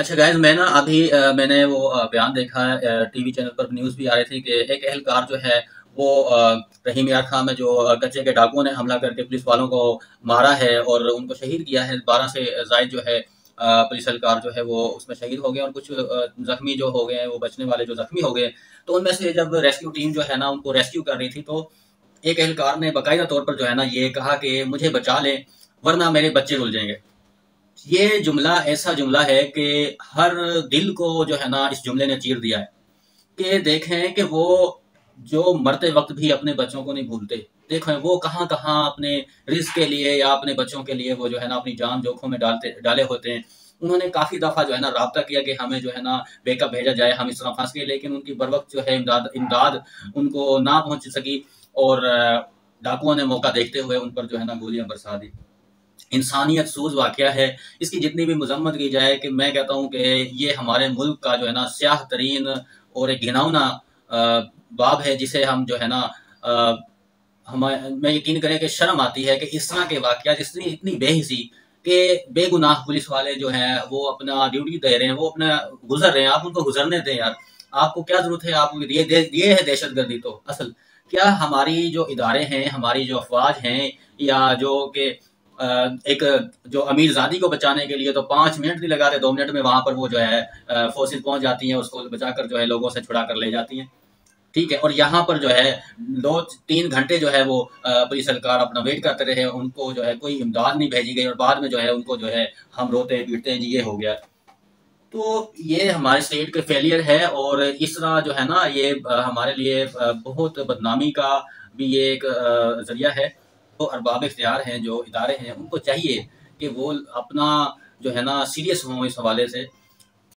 اچھا گائز میں نا ابھی میں نے وہ بیان دیکھا ہے ٹی وی چینل پر نیوز بھی آ رہی تھی کہ ایک اہلکار جو ہے، وہ رحیم یار خان میں جو کچے کے ڈاکوؤں نے حملہ کر کے پولیس والوں کو مارا ہے اور ان کو شہید کیا ہے، بارہ سے زائد جو ہے پولیس اہلکار جو ہے، وہ اس میں شہید ہو گئے اور کچھ زخمی جو ہو گئے ہیں، وہ بچنے والے جو زخمی ہو گئے تو ان میں سے جب ریسکیو ٹیم جو ہے نا، ان کو ریسکیو کر رہی تھی، تو ایک اہلکار نے باقاعدہ طور پر جو ہے نا، یہ کہا کہ مجھے بچا لیں، ورنہ میرے بچے رل جائیں گے۔ یہ جملہ ایسا جملہ ہے کہ ہر دل کو جو ہے نا اس جملے نے چیر دیا ہے کہ دیکھیں کہ وہ جو مرتے وقت بھی اپنے بچوں کو نہیں بھولتے، دیکھیں وہ کہاں کہاں اپنے رزق کے لیے یا اپنے بچوں کے لیے وہ جو ہے نا اپنی جان جوکھوں میں ڈالتے، ڈالے ہوتے ہیں۔ انہوں نے کافی دفعہ جو ہے نا رابطہ کیا کہ ہمیں جو ہے نا بیک اپ بھیجا جائے، ہم اس طرح پھنس گئے، لیکن ان کی بر وقت جو ہے امداد امداد ان کو نہ پہنچ سکی اور ڈاکوؤں نے موقع دیکھتے ہوئے ان پر جو ہے نا گولیاں برسا دی۔ انسانیت سوز واقعہ ہے۔ اس کی جتنی بھی مذمت کی جائے کہ میں کہتا ہوں کہ یہ ہمارے ملک کا جو ہے نا سیاہ ترین اور ایک گھناؤنا باب ہے جسے ہم جو ہے نا میں یقین کریں کہ شرم آتی ہے کہ اس طرح کے واقعات اس لیے اتنی بے حسی کہ بے گناہ پولیس والے جو ہیں وہ اپنا ڈیوٹی دے رہے ہیں، وہ اپنا گزر رہے ہیں۔ آپ ان کو گزرنے دیں یار۔ آپ کو کیا ضرورت ہے؟ آپ یہ ہے دہشت گردی تو۔ اصل کیا ہماری جو ادارے ہیں، ہماری جو افواج ہیں یا جو کہ ایک جو امیر زادی کو بچانے کے لیے تو پانچ منٹ نہیں لگاتے دو منٹ میں وہاں پر وہ جو ہے فورسز پہنچ جاتی ہیں، اس کو بچا کر جو ہے لوگوں سے چھڑا کر لے جاتی ہیں۔ ٹھیک ہے، اور یہاں پر جو ہے، دو تین گھنٹے جو ہے وہ پولیس سرکار اپنا ویٹ کرتے رہے، ان کو جو ہے کوئی امداد نہیں بھیجی گئی اور بعد میں جو ہے ان کو جو ہے ہم روتے پیٹتے ہیں جی یہ ہو گیا۔ تو یہ ہمارے اسٹیٹ کے فیلئر ہے اور اس طرح جو ہے نا، یہ ہمارے لیے بہت بدنامی کا بھی یہ ایک ذریعہ ہے۔ ارباب اختیار ہیں، جو ادارے ہیں، ان کو چاہیے کہ وہ اپنا جو ہے نا سیریس ہوں اس حوالے سے۔